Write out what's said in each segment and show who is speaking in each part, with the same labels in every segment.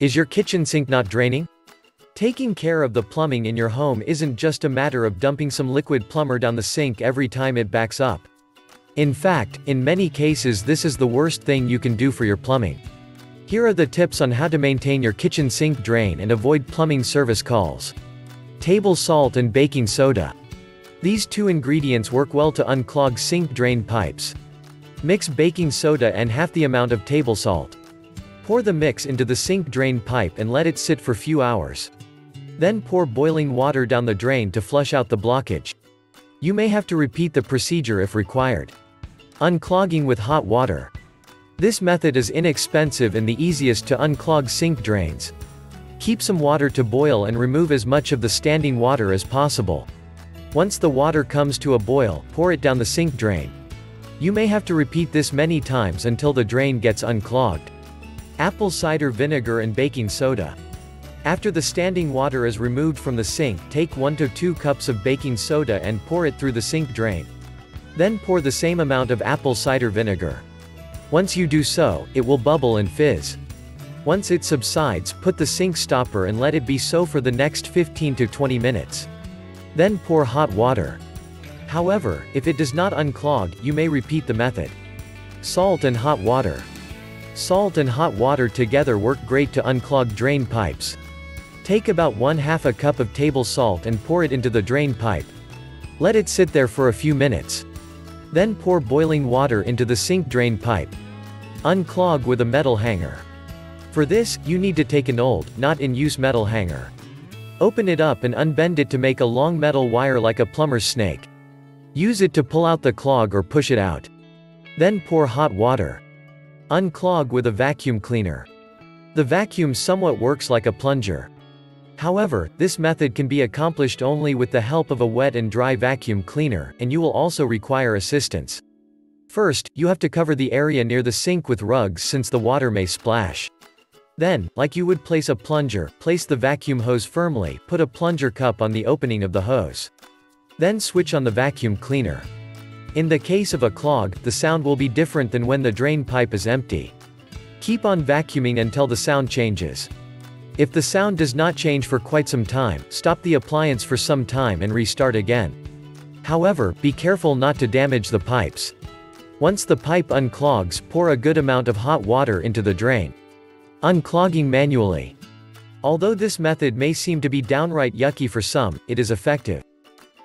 Speaker 1: Is your kitchen sink not draining? Taking care of the plumbing in your home isn't just a matter of dumping some liquid plumber down the sink every time it backs up. In fact, in many cases this is the worst thing you can do for your plumbing. Here are the tips on how to maintain your kitchen sink drain and avoid plumbing service calls. Table salt and baking soda. These two ingredients work well to unclog sink drain pipes. Mix baking soda and half the amount of table salt. Pour the mix into the sink drain pipe and let it sit for a few hours. Then pour boiling water down the drain to flush out the blockage. You may have to repeat the procedure if required. Unclogging with hot water. This method is inexpensive and the easiest to unclog sink drains. Keep some water to boil and remove as much of the standing water as possible. Once the water comes to a boil, pour it down the sink drain. You may have to repeat this many times until the drain gets unclogged. Apple cider vinegar and baking soda. After the standing water is removed from the sink, take 1 to 2 cups of baking soda and pour it through the sink drain. Then pour the same amount of apple cider vinegar. Once you do so, it will bubble and fizz. Once it subsides, put the sink stopper and let it be so for the next 15 to 20 minutes. Then pour hot water. However, if it does not unclog, you may repeat the method. Salt and hot water. Salt and hot water together work great to unclog drain pipes. Take about one half a cup of table salt and pour it into the drain pipe. Let it sit there for a few minutes. Then pour boiling water into the sink drain pipe. Unclog with a metal hanger. For this, you need to take an old, not in use metal hanger. Open it up and unbend it to make a long metal wire like a plumber's snake. Use it to pull out the clog or push it out. Then pour hot water. Unclog with a vacuum cleaner. The vacuum somewhat works like a plunger. However, this method can be accomplished only with the help of a wet and dry vacuum cleaner, and you will also require assistance. First, you have to cover the area near the sink with rugs since the water may splash. Then, like you would place a plunger, place the vacuum hose firmly, put a plunger cup on the opening of the hose. Then switch on the vacuum cleaner. In the case of a clog, the sound will be different than when the drain pipe is empty. Keep on vacuuming until the sound changes. If the sound does not change for quite some time, stop the appliance for some time and restart again. However, be careful not to damage the pipes. Once the pipe unclogs, pour a good amount of hot water into the drain. Unclogging manually. Although this method may seem to be downright yucky for some, it is effective.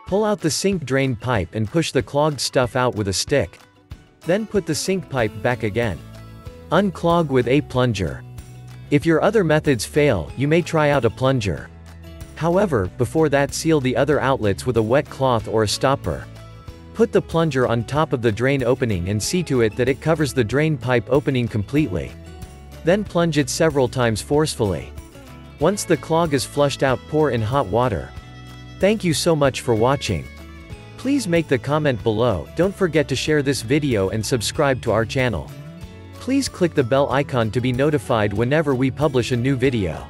Speaker 1: Pull out the sink drain pipe and push the clogged stuff out with a stick. Then put the sink pipe back again. Unclog with a plunger. If your other methods fail, you may try out a plunger. However, before that seal the other outlets with a wet cloth or a stopper. Put the plunger on top of the drain opening and see to it that it covers the drain pipe opening completely. Then plunge it several times forcefully. Once the clog is flushed out pour in hot water. Thank you so much for watching. Please make the comment below, don't forget to share this video and subscribe to our channel. Please click the bell icon to be notified whenever we publish a new video.